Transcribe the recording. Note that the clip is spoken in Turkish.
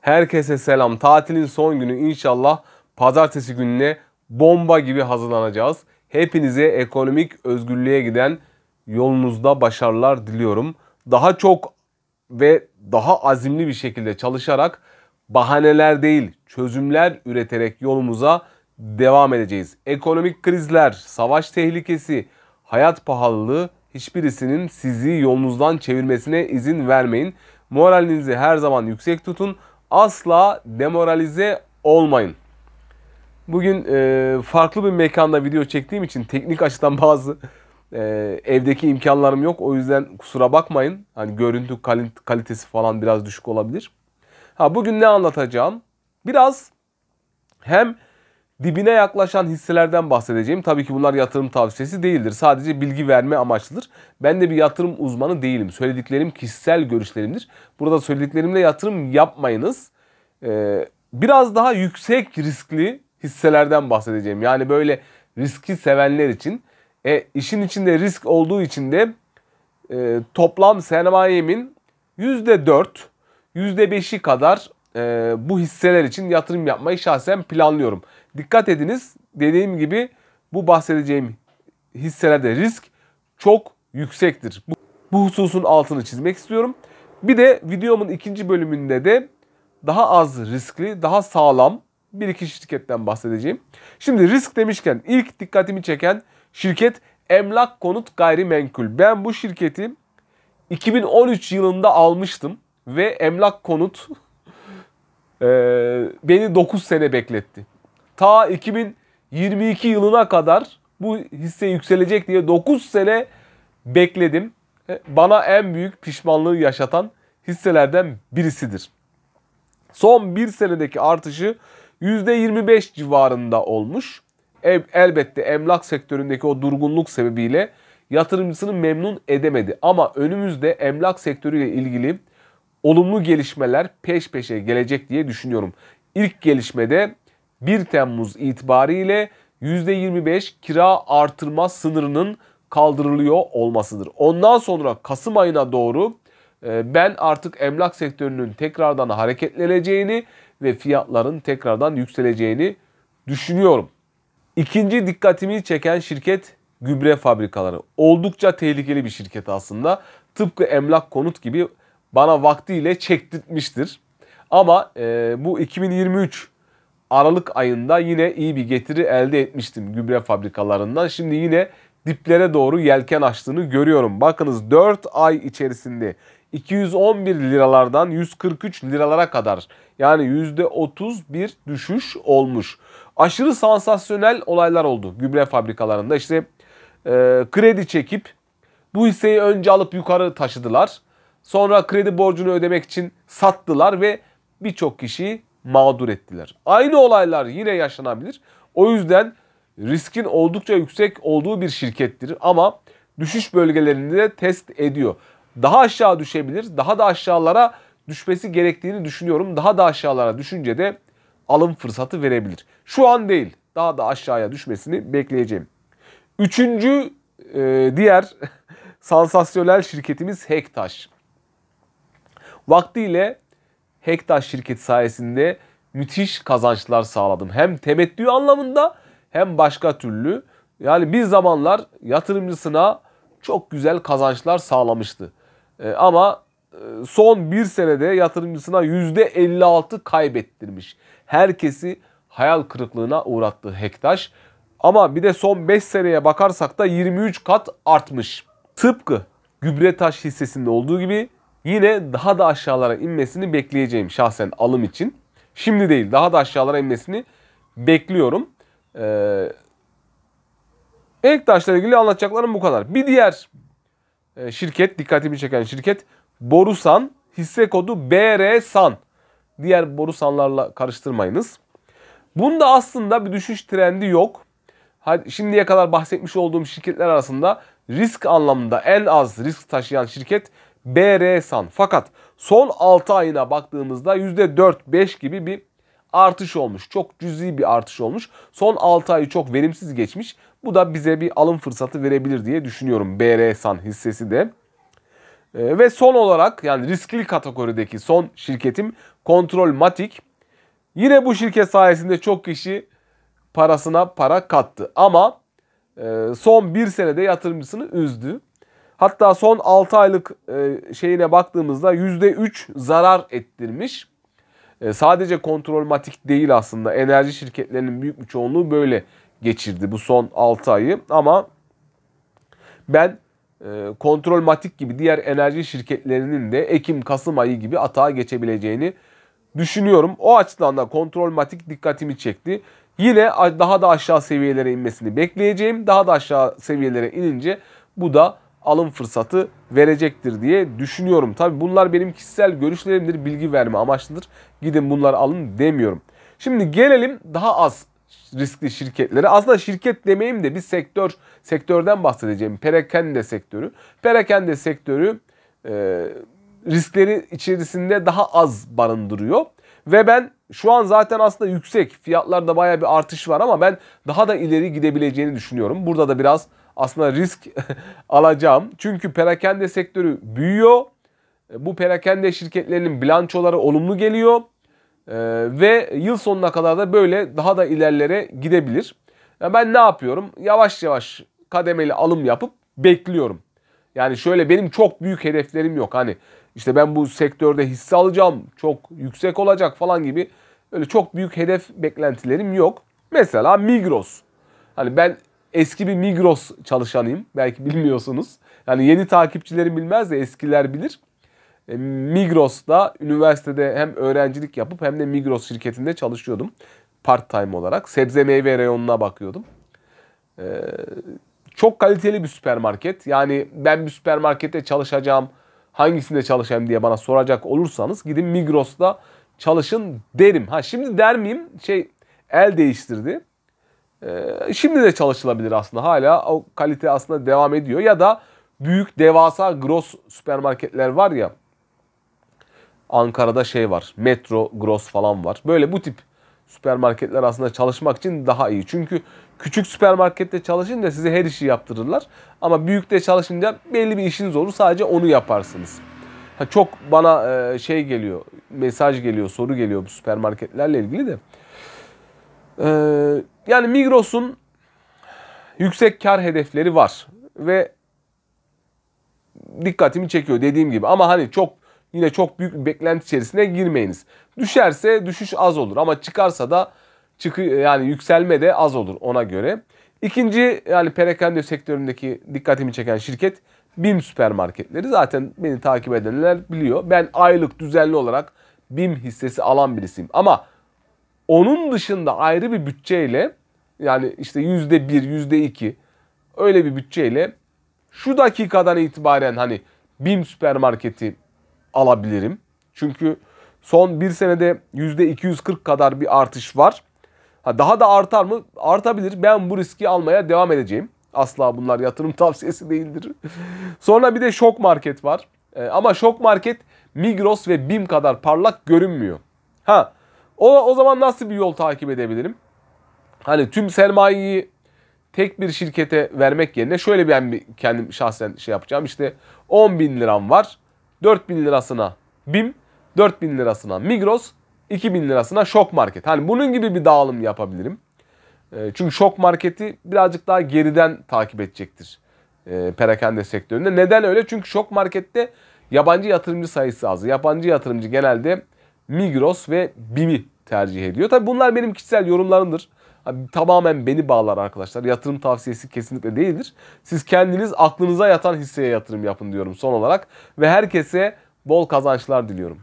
Herkese selam. Tatilin son günü inşallah pazartesi gününe bomba gibi hazırlanacağız. Hepinize ekonomik özgürlüğe giden yolunuzda başarılar diliyorum. Daha çok ve daha azimli bir şekilde çalışarak bahaneler değil çözümler üreterek yolumuza devam edeceğiz. Ekonomik krizler, savaş tehlikesi, hayat pahalılığı hiçbirisinin sizi yolunuzdan çevirmesine izin vermeyin. Moralinizi her zaman yüksek tutun. Asla demoralize olmayın. Bugün e, farklı bir mekanda video çektiğim için teknik açıdan bazı e, evdeki imkanlarım yok. O yüzden kusura bakmayın. Hani görüntü kalitesi falan biraz düşük olabilir. Ha bugün ne anlatacağım? Biraz hem dibine yaklaşan hisselerden bahsedeceğim. Tabii ki bunlar yatırım tavsiyesi değildir. Sadece bilgi verme amaçlıdır. Ben de bir yatırım uzmanı değilim. Söylediklerim kişisel görüşlerimdir. Burada söylediklerimle yatırım yapmayınız. Ee, biraz daha yüksek riskli hisselerden bahsedeceğim. Yani böyle riski sevenler için. E, işin içinde risk olduğu için de e, toplam sermayemin %4, %5'i kadar e, bu hisseler için yatırım yapmayı şahsen planlıyorum. Dikkat ediniz dediğim gibi bu bahsedeceğim hisselerde risk çok yüksektir. Bu, bu hususun altını çizmek istiyorum. Bir de videomun ikinci bölümünde de daha az riskli, daha sağlam bir iki şirketten bahsedeceğim. Şimdi risk demişken ilk dikkatimi çeken şirket Emlak Konut Gayrimenkul. Ben bu şirketi 2013 yılında almıştım ve Emlak Konut e, beni 9 sene bekletti. Ta 2022 yılına kadar bu hisse yükselecek diye 9 sene bekledim. E, bana en büyük pişmanlığı yaşatan hisselerden birisidir. Son bir senedeki artışı %25 civarında olmuş. Elbette emlak sektöründeki o durgunluk sebebiyle yatırımcısını memnun edemedi. Ama önümüzde emlak sektörüyle ilgili olumlu gelişmeler peş peşe gelecek diye düşünüyorum. İlk gelişmede 1 Temmuz itibariyle %25 kira artırma sınırının kaldırılıyor olmasıdır. Ondan sonra Kasım ayına doğru e, ben artık emlak sektörünün tekrardan hareketleneceğini ve fiyatların tekrardan yükseleceğini düşünüyorum. İkinci dikkatimi çeken şirket gübre fabrikaları. Oldukça tehlikeli bir şirket aslında. Tıpkı emlak konut gibi bana vaktiyle çektirtmiştir. Ama e, bu 2023 Aralık ayında yine iyi bir getiri elde etmiştim gübre fabrikalarından. Şimdi yine diplere doğru yelken açtığını görüyorum. Bakınız 4 ay içerisinde 211 liralardan 143 liralara kadar yani %31 düşüş olmuş. Aşırı sansasyonel olaylar oldu gübre fabrikalarında. İşte e, kredi çekip bu hisseyi önce alıp yukarı taşıdılar. Sonra kredi borcunu ödemek için sattılar ve birçok kişiyi mağdur ettiler. Aynı olaylar yine yaşanabilir. O yüzden riskin oldukça yüksek olduğu bir şirkettir ama düşüş bölgelerini de test ediyor. Daha aşağı düşebilir, daha da aşağılara düşmesi gerektiğini düşünüyorum. Daha da aşağılara düşünce de alım fırsatı verebilir. Şu an değil, daha da aşağıya düşmesini bekleyeceğim. Üçüncü e, diğer sansasyonel şirketimiz Hektaş. Vaktiyle Hektaş şirket sayesinde müthiş kazançlar sağladım. Hem temettü anlamında hem başka türlü. Yani bir zamanlar yatırımcısına çok güzel kazançlar sağlamıştı. Ee, ama e, son bir senede yatırımcısına %56 kaybettirmiş. Herkesi hayal kırıklığına uğrattı Hektaş. Ama bir de son 5 seneye bakarsak da 23 kat artmış. Tıpkı gübre taş hissesinde olduğu gibi yine daha da aşağılara inmesini bekleyeceğim şahsen alım için. Şimdi değil daha da aşağılara inmesini bekliyorum. Ee, Ektaş'la ilgili anlatacaklarım bu kadar. Bir diğer e, şirket, dikkatimi çeken şirket Borusan, hisse kodu BRSAN. Diğer Borusanlarla karıştırmayınız. Bunda aslında bir düşüş trendi yok. Şimdiye kadar bahsetmiş olduğum şirketler arasında risk anlamında en az risk taşıyan şirket BRSAN. Fakat son 6 ayına baktığımızda %4-5 gibi bir artış olmuş. Çok cüzi bir artış olmuş. Son 6 ayı çok verimsiz geçmiş. Bu da bize bir alım fırsatı verebilir diye düşünüyorum. BRSAN hissesi de. E, ve son olarak yani riskli kategorideki son şirketim Kontrol Matik. Yine bu şirket sayesinde çok kişi parasına para kattı. Ama e, son bir senede yatırımcısını üzdü. Hatta son 6 aylık e, şeyine baktığımızda %3 zarar ettirmiş. E, sadece kontrol matik değil aslında. Enerji şirketlerinin büyük bir çoğunluğu böyle geçirdi bu son 6 ayı. Ama ben e, kontrol matik gibi diğer enerji şirketlerinin de Ekim-Kasım ayı gibi atağa geçebileceğini düşünüyorum. O açıdan da kontrol matik dikkatimi çekti. Yine daha da aşağı seviyelere inmesini bekleyeceğim. Daha da aşağı seviyelere inince bu da alım fırsatı verecektir diye düşünüyorum. Tabi bunlar benim kişisel görüşlerimdir, bilgi verme amaçlıdır. Gidin bunları alın demiyorum. Şimdi gelelim daha az riskli şirketlere. Aslında şirket demeyeyim de bir sektör, sektörden bahsedeceğim. Perakende sektörü. Perakende sektörü e, riskleri içerisinde daha az barındırıyor. Ve ben şu an zaten aslında yüksek fiyatlarda baya bir artış var ama ben daha da ileri gidebileceğini düşünüyorum. Burada da biraz aslında risk alacağım. Çünkü perakende sektörü büyüyor. E, bu perakende şirketlerinin bilançoları olumlu geliyor. Ee, ve yıl sonuna kadar da böyle daha da ilerlere gidebilir. Ben ne yapıyorum? Yavaş yavaş kademeli alım yapıp bekliyorum. Yani şöyle benim çok büyük hedeflerim yok. Hani işte ben bu sektörde hisse alacağım, çok yüksek olacak falan gibi öyle çok büyük hedef beklentilerim yok. Mesela Migros. Hani ben eski bir Migros çalışanıyım. Belki bilmiyorsunuz. Yani yeni takipçilerim bilmez de eskiler bilir. E, Migros'ta üniversitede hem öğrencilik yapıp hem de Migros şirketinde çalışıyordum. Part time olarak. Sebze meyve reyonuna bakıyordum. Ee, çok kaliteli bir süpermarket. Yani ben bir süpermarkette çalışacağım, hangisinde çalışayım diye bana soracak olursanız gidin Migros'ta çalışın derim. Ha şimdi der miyim? Şey el değiştirdi. Ee, şimdi de çalışılabilir aslında. Hala o kalite aslında devam ediyor. Ya da büyük devasa gross süpermarketler var ya. Ankara'da şey var. Metro, Gross falan var. Böyle bu tip süpermarketler aslında çalışmak için daha iyi. Çünkü küçük süpermarkette çalışınca size her işi yaptırırlar. Ama büyükte çalışınca belli bir işiniz olur. Sadece onu yaparsınız. Ha, çok bana e, şey geliyor, mesaj geliyor, soru geliyor bu süpermarketlerle ilgili de. E, yani Migros'un yüksek kar hedefleri var ve dikkatimi çekiyor dediğim gibi. Ama hani çok yine çok büyük bir beklenti içerisine girmeyiniz. Düşerse düşüş az olur ama çıkarsa da çıkı yani yükselme de az olur ona göre. İkinci yani perakende sektöründeki dikkatimi çeken şirket BİM süpermarketleri. Zaten beni takip edenler biliyor. Ben aylık düzenli olarak BİM hissesi alan birisiyim. Ama onun dışında ayrı bir bütçeyle yani işte yüzde bir, yüzde iki öyle bir bütçeyle şu dakikadan itibaren hani BİM süpermarketi alabilirim. Çünkü son bir senede %240 kadar bir artış var. Ha, daha da artar mı? Artabilir. Ben bu riski almaya devam edeceğim. Asla bunlar yatırım tavsiyesi değildir. Sonra bir de şok market var. Ee, ama şok market Migros ve BİM kadar parlak görünmüyor. Ha, o, o zaman nasıl bir yol takip edebilirim? Hani tüm sermayeyi tek bir şirkete vermek yerine şöyle ben kendim şahsen şey yapacağım. İşte 10 bin liram var. 4 bin lirasına BİM, 4 bin lirasına Migros, 2 bin lirasına Şok Market. Hani bunun gibi bir dağılım yapabilirim. Ee, çünkü Şok Market'i birazcık daha geriden takip edecektir e, perakende sektöründe. Neden öyle? Çünkü Şok Market'te yabancı yatırımcı sayısı az. Yabancı yatırımcı genelde Migros ve BİM'i tercih ediyor. Tabi bunlar benim kişisel yorumlarımdır. Tamamen beni bağlar arkadaşlar. Yatırım tavsiyesi kesinlikle değildir. Siz kendiniz aklınıza yatan hisseye yatırım yapın diyorum son olarak. Ve herkese bol kazançlar diliyorum.